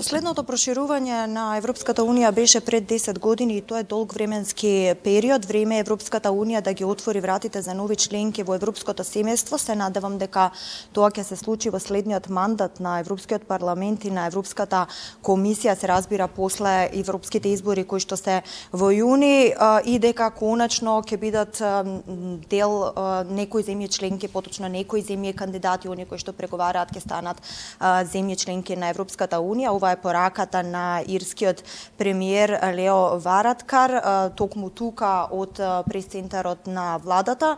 Последното проширување на Европската Унија беше пред 10 години и тоа е долг временски период. Време е Европската Унија да ги отвори вратите за нови членки во Европското семејство. Се надевам дека тоа ќе се случи во следниот мандат на Европскиот парламент и на Европската комисија, се разбира после европските избори кои што се во јуни и дека конечно ќе бидат дел некои земји членки, поточно некои земји кандидати, оние кои што преговараат ќе станат земји членки на Европската Унија. Ова е пораката на ирскиот премиер Лео Вараткар, токму тука од пресцентарот на владата.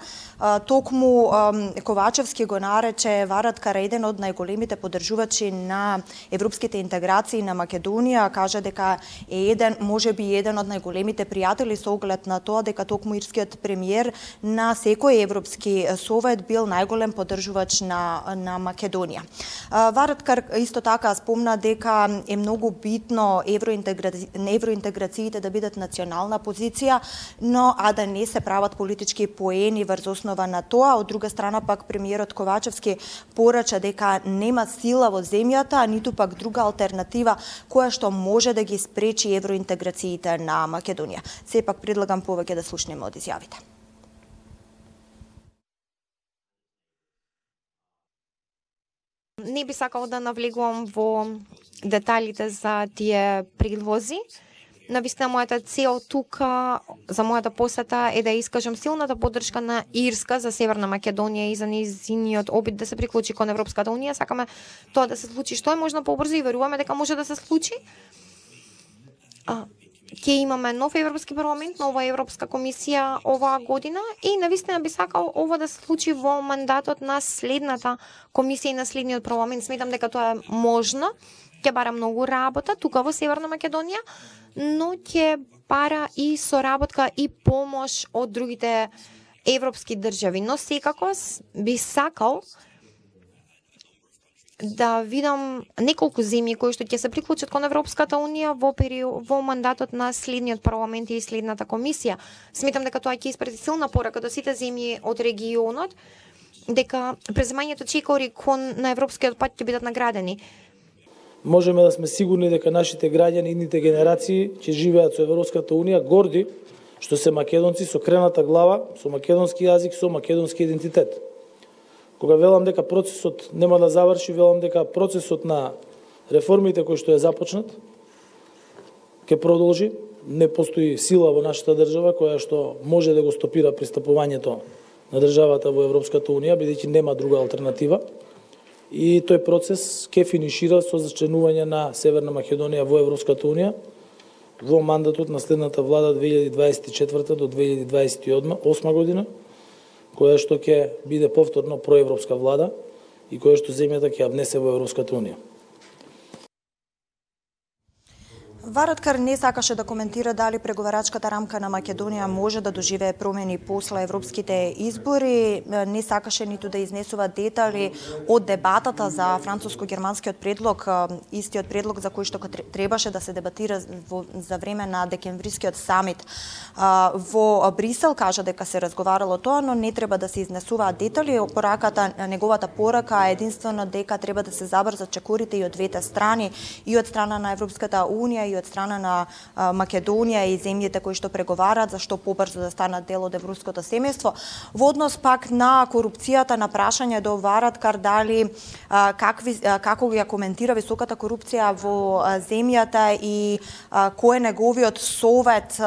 Токму Ковачевски го нарече Вараткар еден од најголемите поддржувачи на европските интеграции на Македонија, кажа дека е еден, може би еден од најголемите пријатели со оглед на тоа дека токму ирскиот премиер на секој европски совет бил најголем поддржувач на на Македонија. Вараткар исто така спомна дека е многу битно евроинтеграци... евроинтеграциите да бидат национална позиција, но а да не се прават политички поени врз основа на тоа. Од друга страна пак премиерот Ковачевски порача дека нема сила во земјата, ниту пак друга алтернатива која што може да ги спречи евроинтеграциите на Македонија. Сепак предлагам повеќе да слушнеме од изјавите. Не би сакал да навлегувам во деталите за тие предлози. Навистина мојата цел тука за мојата посета е да искажам силната поддршка на Ирска за Северна Македонија и за низиниот обид да се приклучи кон Европската унија. Сакаме тоа да се случи што е можно побрзо и веруваме дека може да се случи. А, ќе имаме нов Европски парламент, нова Европска комисија оваа година и навистина би сакал ова да се случи во мандатот на следната комисија и на следниот парламент. Сметам дека тоа е можно, ќе бара многу работа тука во Северна Македонија, но ќе бара и соработка и помош од другите европски држави. Но секако би сакал да видам неколку земји кои што ќе се приклучат кон Европската унија во период во мандатот на следниот парламент и следната комисија. Сметам дека тоа ќе испрати силна порака до сите земји од регионот дека преземањето чекори кон на европскиот пат ќе бидат наградени. Можеме да сме сигурни дека нашите граѓани и идните генерации ќе живеат со Европската унија горди што се македонци со крената глава, со македонски јазик, со македонски идентитет. Кога велам дека процесот нема да заврши, велам дека процесот на реформите кои што е започнат ќе продолжи. Не постои сила во нашата држава која што може да го стопира пристапувањето на државата во Европската унија, бидејќи нема друга алтернатива. И тој процес ќе финишира со зачленување на Северна Македонија во Европската унија во мандатот на следната влада 2024 до 2028 година која што ќе биде повторно проевропска влада и која што земјата ќе ја внесе во Европската унија. Вараткар не сакаше да коментира дали преговарачката рамка на Македонија може да доживее промени после европските избори. Не сакаше ниту да изнесува детали од дебатата за француско-германскиот предлог, э, истиот предлог за кој што требаше да се дебатира за време на декемврискиот самит э, во Брисел. Кажа дека се разговарало тоа, но не треба да се изнесуваат детали. Пораката, э, неговата порака е единствено дека треба да се забрзат чекорите и од двете страни, и од страна на Европската Унија и од страна на Македонија и земјите кои што преговараат за што побрзо да станат дел од европското семејство. Во однос пак на корупцијата, на прашање до Вараткар дали какви како ја коментира високата корупција во земјата и кој е неговиот совет,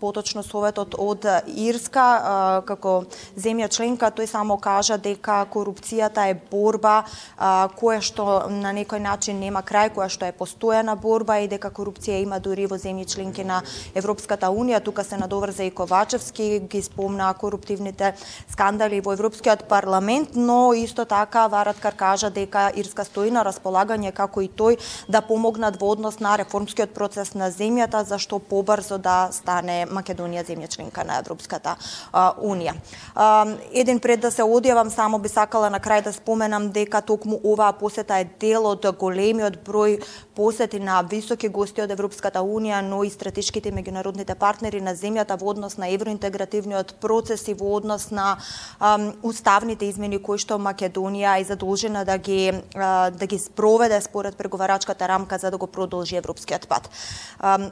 поточно советот од Ирска како земја членка, тој само кажа дека корупцијата е борба која што на некој начин нема крај, која што е постојана борба и дека корупција има дури во земји членки на Европската унија. Тука се надоврза и Ковачевски, ги спомна коруптивните скандали во Европскиот парламент, но исто така Вараткар кажа дека Ирска стои на располагање како и тој да помогнат во однос на реформскиот процес на земјата за што побрзо да стане Македонија земја членка на Европската унија. Еден пред да се одјавам само би сакала на крај да споменам дека токму оваа посета е дел од големиот број посети на високи гости од Европската Унија, но и стратешките меѓународните партнери на земјата во однос на евроинтегративниот процес и во однос на ам, уставните измени кои што Македонија е задолжена да ги а, да ги спроведе според преговарачката рамка за да го продолжи европскиот пат.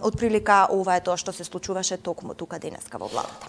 Од прилика ова е тоа што се случуваше токму тука денеска во владата.